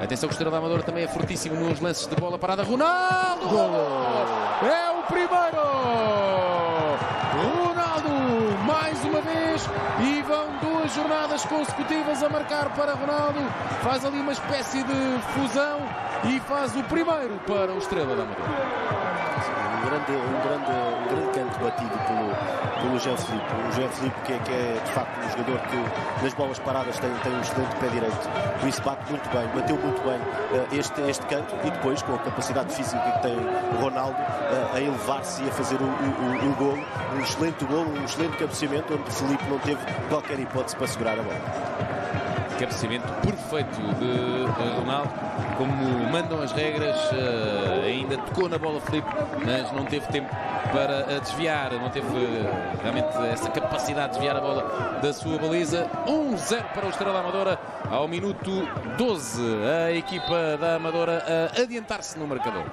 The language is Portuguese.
Atenção que o Estrela da Amadora também é fortíssimo nos lances de bola parada. Ronaldo! É o primeiro! Ronaldo, mais uma vez, e vão duas jornadas consecutivas a marcar para Ronaldo. Faz ali uma espécie de fusão e faz o primeiro para o Estrela da Amadora um grande, um grande, um grande canto batido pelo, pelo Jean Felipe. O Jean Felipe que é, que é de facto um jogador que nas bolas paradas tem, tem um excelente pé direito. Por isso bate muito bem, bateu muito bem uh, este, este canto e depois com a capacidade física que tem o Ronaldo uh, a elevar-se e a fazer o, o, o, o golo. Um excelente golo, um excelente cabeceamento onde Felipe não teve qualquer hipótese para segurar a bola cabeceamento perfeito de Ronaldo, como mandam as regras, eh, ainda tocou na bola Felipe, mas não teve tempo para eh, desviar, não teve eh, realmente essa capacidade de desviar a bola da sua baliza. 1-0 para o Estrela Amadora ao minuto 12. A equipa da Amadora a adiantar-se no marcador.